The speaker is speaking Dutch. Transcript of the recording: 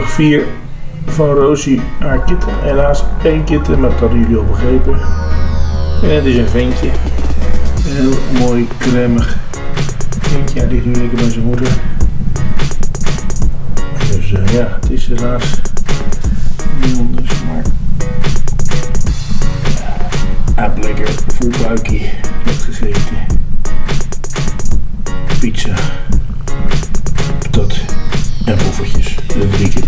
Terug 4 van Rosie, haar kitten. Helaas één kitten, maar dat hadden jullie al begrepen. En het is een ventje. Een heel mooi, cremig ventje. Hij ligt nu lekker bij zijn moeder. Dus eh, ja, het is helaas niet anders, maar... Ja, hij heeft lekker vol buikje gegeten. Pizza, tot en poffertjes. De drie